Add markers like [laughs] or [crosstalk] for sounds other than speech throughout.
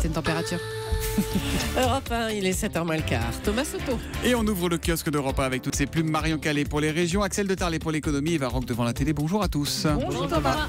C'est une température. [laughs] Europe 1, il est 7h moins le quart. Thomas Soto. Et on ouvre le kiosque d'Europe 1 avec toutes ses plumes. Marion Calais pour les régions, Axel de Tarlet pour l'économie et Varoc devant la télé. Bonjour à tous. Bonjour Thomas.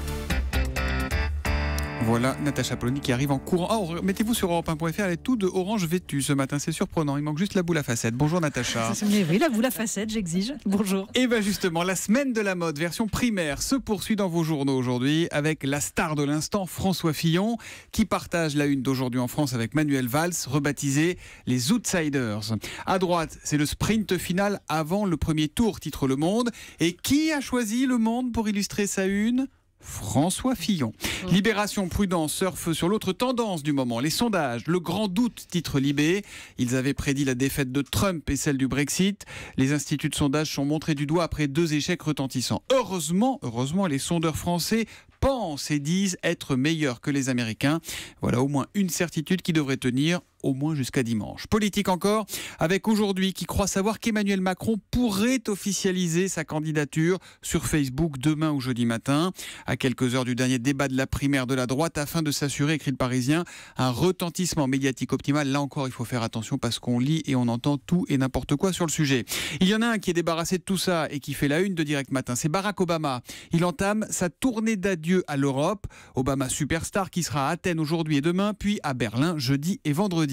Voilà Natacha Polony qui arrive en courant. Oh, mettez-vous sur Europe1.fr, elle est tout de orange vêtue ce matin, c'est surprenant. Il manque juste la boule à facettes. Bonjour Natacha. Oui, la boule à facettes, j'exige. Bonjour. Et bien justement, la semaine de la mode, version primaire, se poursuit dans vos journaux aujourd'hui avec la star de l'instant, François Fillon, qui partage la une d'aujourd'hui en France avec Manuel Valls, rebaptisé les Outsiders. À droite, c'est le sprint final avant le premier tour, titre Le Monde. Et qui a choisi Le Monde pour illustrer sa une? François Fillon. Mmh. Libération Prudence surfe sur l'autre tendance du moment, les sondages. Le grand doute, titre Libé. Ils avaient prédit la défaite de Trump et celle du Brexit. Les instituts de sondage sont montrés du doigt après deux échecs retentissants. Heureusement, heureusement, les sondeurs français pensent et disent être meilleurs que les Américains. Voilà au moins une certitude qui devrait tenir au moins jusqu'à dimanche. Politique encore, avec aujourd'hui qui croit savoir qu'Emmanuel Macron pourrait officialiser sa candidature sur Facebook demain ou jeudi matin, à quelques heures du dernier débat de la primaire de la droite, afin de s'assurer, écrit le Parisien, un retentissement médiatique optimal. Là encore, il faut faire attention parce qu'on lit et on entend tout et n'importe quoi sur le sujet. Il y en a un qui est débarrassé de tout ça et qui fait la une de Direct Matin, c'est Barack Obama. Il entame sa tournée d'adieu à l'Europe. Obama superstar qui sera à Athènes aujourd'hui et demain, puis à Berlin jeudi et vendredi.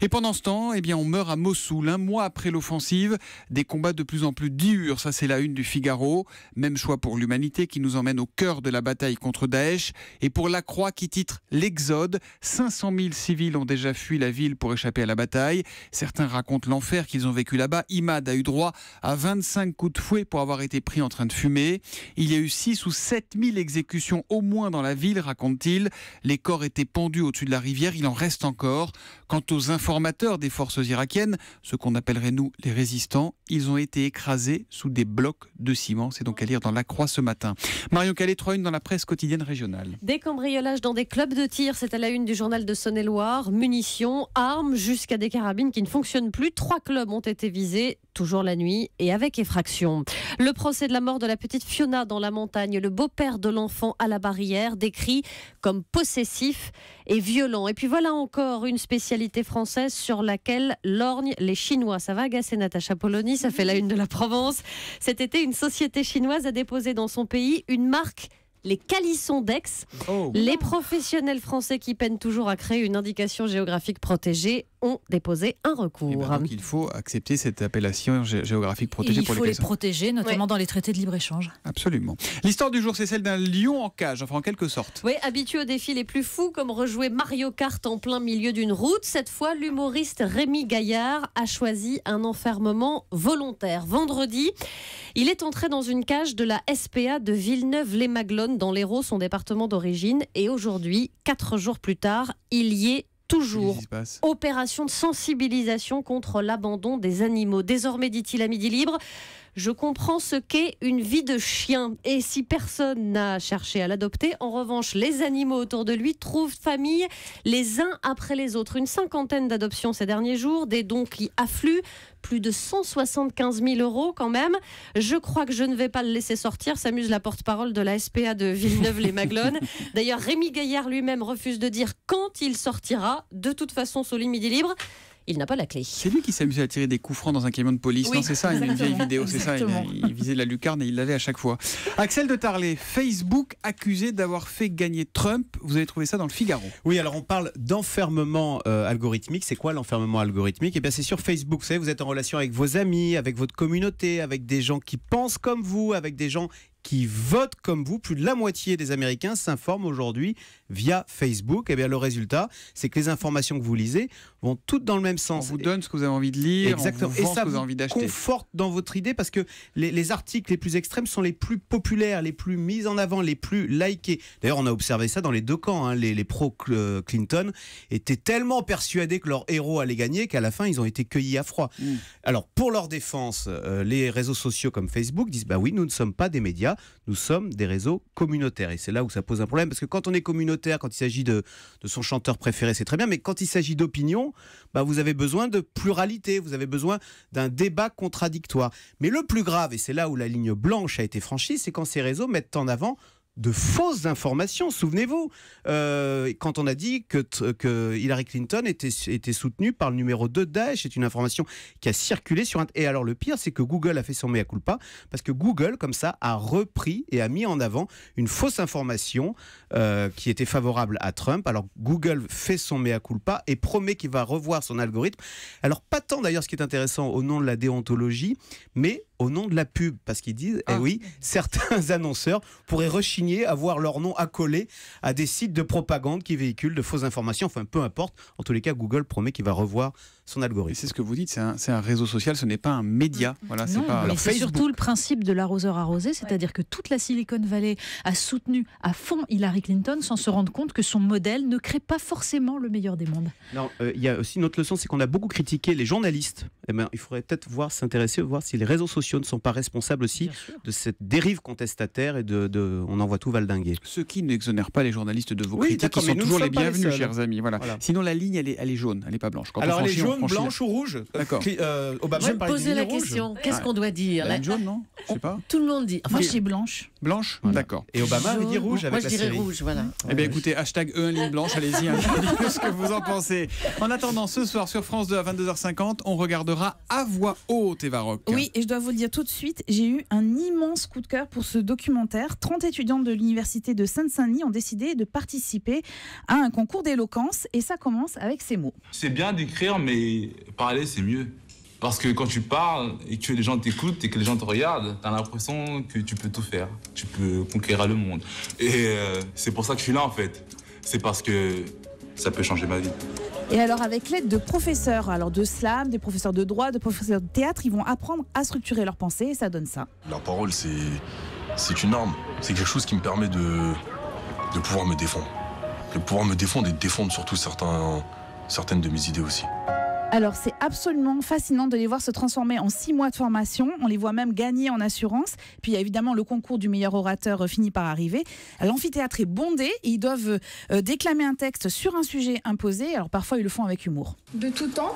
Et pendant ce temps, eh on meurt à Mossoul, un mois après l'offensive, des combats de plus en plus durs. Ça, c'est la une du Figaro. Même choix pour l'humanité qui nous emmène au cœur de la bataille contre Daesh. Et pour la Croix qui titre L'Exode, 500 000 civils ont déjà fui la ville pour échapper à la bataille. Certains racontent l'enfer qu'ils ont vécu là-bas. Imad a eu droit à 25 coups de fouet pour avoir été pris en train de fumer. Il y a eu 6 ou 7 000 exécutions au moins dans la ville, raconte-t-il. Les corps étaient pendus au-dessus de la rivière. Il en reste encore. Quant aux informateurs des forces irakiennes, ce qu'on appellerait nous les résistants, ils ont été écrasés sous des blocs de ciment. C'est donc à lire dans La Croix ce matin. Marion Calais, 3 dans la presse quotidienne régionale. Des cambriolages dans des clubs de tir, c'est à la une du journal de Saône-et-Loire. Munitions, armes, jusqu'à des carabines qui ne fonctionnent plus. Trois clubs ont été visés, toujours la nuit et avec effraction. Le procès de la mort de la petite Fiona dans la montagne, le beau-père de l'enfant à la barrière, décrit comme possessif et violent. Et puis voilà encore une spécialité française sur laquelle lorgnent les Chinois. Ça va agacer Natacha Polony, ça fait la une de la Provence. Cet été, une société chinoise a déposé dans son pays une marque les calissons d'Aix. Oh. Les professionnels français qui peinent toujours à créer une indication géographique protégée ont déposé un recours. Ben donc, il faut accepter cette appellation gé- géographique protégée il pour faut les les calissons. protéger, notamment dans les traités de libre-échange. Absolument. L'histoire du jour, c'est celle d'un lion en cage, enfin en quelque sorte. Oui, habitué aux défis les plus fous, comme rejouer Mario Kart en plein milieu d'une route, cette fois, l'humoriste Rémi Gaillard a choisi un enfermement volontaire. Vendredi, il est entré dans une cage de la SPA de Villeneuve-les-Maglones, dans l'Hérault, son département d'origine. Et aujourd'hui, quatre jours plus tard, il y est toujours. Opération de sensibilisation contre l'abandon des animaux. Désormais, dit-il à Midi Libre, je comprends ce qu'est une vie de chien. Et si personne n'a cherché à l'adopter, en revanche, les animaux autour de lui trouvent famille les uns après les autres. Une cinquantaine d'adoptions ces derniers jours, des dons qui affluent, plus de 175 000 euros quand même. Je crois que je ne vais pas le laisser sortir, s'amuse la porte-parole de la SPA de Villeneuve-les-Maglones. [laughs] D'ailleurs, Rémi Gaillard lui-même refuse de dire quand il sortira. De toute façon, sous le Midi Libre, il n'a pas la clé. C'est lui qui s'amusait à tirer des coups francs dans un camion de police. Oui, non, c'est ça, une, une [laughs] vieille vidéo, c'est ça. Il, visait la lucarne et il l'avait à chaque fois. Axel de Tarlet, Facebook accusé d'avoir fait gagner Trump. Vous avez trouvé ça dans le Figaro. Oui, alors on parle d'enfermement euh, algorithmique. C'est quoi l'enfermement algorithmique? Eh bien, c'est sur Facebook. Vous savez, vous êtes en relation avec vos amis, avec votre communauté, avec des gens qui pensent comme vous, avec des gens qui votent comme vous. Plus de la moitié des Américains s'informent aujourd'hui via Facebook. Eh bien, le résultat, c'est que les informations que vous lisez vont toutes dans le même On sens. vous donne ce que vous avez envie de lire, Exactement. on vous Et vend ce ça que vous avez envie d'acheter. conforte dans votre idée parce que les, les articles les plus extrêmes sont les plus populaires, les plus mis en avant, les plus likés. D'ailleurs, on a observé ça dans les deux camps. hein. Les, les pro-Clinton étaient tellement persuadés que leur héros allait gagner qu'à la fin, ils ont été cueillis à froid. Mm. Alors, pour leur défense, euh, les réseaux sociaux comme Facebook disent bah oui, nous ne sommes pas des médias, nous sommes des réseaux communautaires. Et c'est là où ça pose un problème parce que quand on est communautaire, quand il s'agit de, de son chanteur préféré, c'est très bien, mais quand il s'agit d'opinion, bah vous avez besoin de pluralité, vous avez besoin d'un débat contradictoire. Mais le plus grave, et c'est là où la ligne blanche a été franchie, c'est quand ces réseaux mettent en avant de fausses informations. Souvenez-vous, euh, quand on a dit que, Hillary Clinton était, soutenue par le numéro 2 de Daesh, c'est une information qui a circulé sur un... Et alors le pire, c'est que Google a fait son mea culpa, parce que Google, comme ça, a repris et a mis en avant une fausse information euh, qui était favorable à Trump. Alors Google fait son mea culpa et promet qu'il va revoir son algorithme. Alors pas tant d'ailleurs ce qui est intéressant au nom de la déontologie, mais au nom de la pub, parce qu'ils disent, eh ah. oui, certains [laughs] annonceurs pourraient rechigner à voir leur nom accolé à des sites de propagande qui véhiculent de fausses informations. Enfin, peu importe. En tous les cas, Google promet qu'il va revoir son algorithme. C'est ce que vous dites, c'est un, un, réseau social, ce n'est pas un média. Mm. Voilà, c'est pas. C'est surtout le principe de l'arroseur arrosé, c'est-à-dire que toute la Silicon Valley a soutenu à fond Hillary Clinton sans se rendre compte que son modèle ne crée pas forcément le meilleur des mondes. Non, euh, il y a aussi une autre leçon, c'est qu'on a beaucoup critiqué les journalistes. Eh ben, il faudrait peut-être voir s'intéresser, voir si les réseaux sociaux ne sont pas responsables aussi de cette dérive contestataire et de, de on envoie tout valdinguer. Ce qui n'exonère pas les journalistes de vos critiques, qui sont toujours les bienvenus, chers amis. Voilà. Sinon, la ligne, elle est, elle est jaune, elle n'est pas blanche. Quand Alors, elle est jaune, blanche ou rouge? D'accord. Euh, je me posais la question. Qu'est-ce qu'on doit dire? La jaune, non? Je sais pas. Tout le monde dit. Je dis blanche. Blanche? D'accord. Et Obama avait dit rouge avec Moi, je dirais rouge, voilà. Eh bien, écoutez, hashtag E1 ligne blanche, allez-y, hein, [laughs] ce que vous en pensez. En attendant, ce soir sur France 2 à 22h50, on regardera à voix haute Eva Rock. Oui, et je dois vous le dire tout de suite, j'ai eu un immense coup de cœur pour ce documentaire. 30 étudiantes de l'université de Seine-Saint-Denis ont décidé de participer à un concours d'éloquence et ça commence avec ces mots. C'est bien d'écrire, mais parler, c'est mieux. Parce que quand tu parles et que les gens t'écoutent et que les gens te regardent, t'as l'impression que tu peux tout faire. Tu peux conquérir le monde. Et euh, c'est pour ça que je suis là en fait. C'est parce que ça peut changer ma vie. Et alors avec l'aide de professeurs, alors de slam, des professeurs de droit, de professeurs de théâtre, ils vont apprendre à structurer leur pensée et ça donne ça. La parole, c'est c'est une arme. C'est quelque chose qui me permet de, de pouvoir me défendre. De pouvoir me défendre et de défendre surtout certains, certaines de mes idées aussi. Alors c'est absolument fascinant de les voir se transformer en six mois de formation. On les voit même gagner en assurance. Puis évidemment le concours du meilleur orateur euh, fini par arriver. L'amphithéâtre est bondé ils doivent euh, déclamer un texte sur un sujet imposé. Alors parfois ils le font avec humour. De tout temps,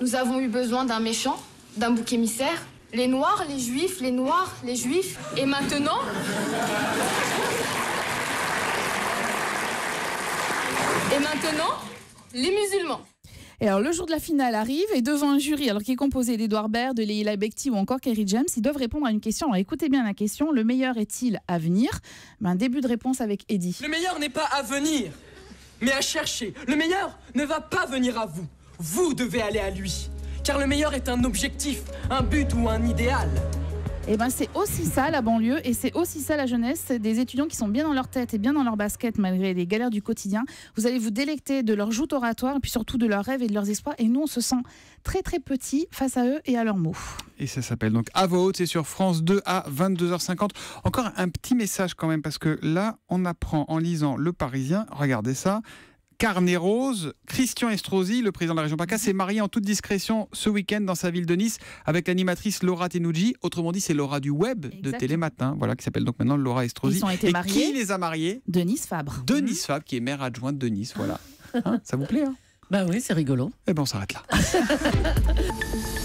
nous avons eu besoin d'un méchant, d'un bouc émissaire. Les noirs, les juifs, les noirs, les juifs. Et maintenant Et maintenant, les musulmans. Et alors, le jour de la finale arrive et devant un jury, alors qui est composé d'Edouard Baird, de Leila Bekti ou encore Kerry James, ils doivent répondre à une question. Écoutez bien la question le meilleur est-il à venir? Ben, Début de réponse avec Eddie. Le meilleur n'est pas à venir, mais à chercher. Le meilleur ne va pas venir à vous. Vous devez aller à lui. Car le meilleur est un objectif, un but ou un idéal. Et eh ben c'est aussi ça la banlieue et c'est aussi ça la jeunesse. Des étudiants qui sont bien dans leur tête et bien dans leur basket malgré les galères du quotidien. Vous allez vous délecter de leur joute oratoire et puis surtout de leurs rêves et de leurs espoirs. Et nous, on se sent très très petits face à eux et à leurs mots. Et ça s'appelle donc À c'est sur France 2 à 22h50. Encore un petit message quand même parce que là, on apprend en lisant Le Parisien, regardez ça, Carnet Rose. Christian Estrosi, le président de la région PACA, s'est marié en toute discrétion ce week-end dans sa ville de Nice avec l'animatrice Laura Tenouji. Autrement dit, c'est Laura du web de Télématin, voilà, qui s'appelle donc maintenant Laura Estrosi. Ils ont été Et mariés. Qui les a mariés Denis Fabre. Denis Fabre, qui est maire adjointe de Nice, voilà. [laughs] Hein, ça vous plaît hein? Bah oui, c'est rigolo. Eh ben, on s'arrête là. [laughs]